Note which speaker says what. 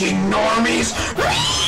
Speaker 1: fucking normies!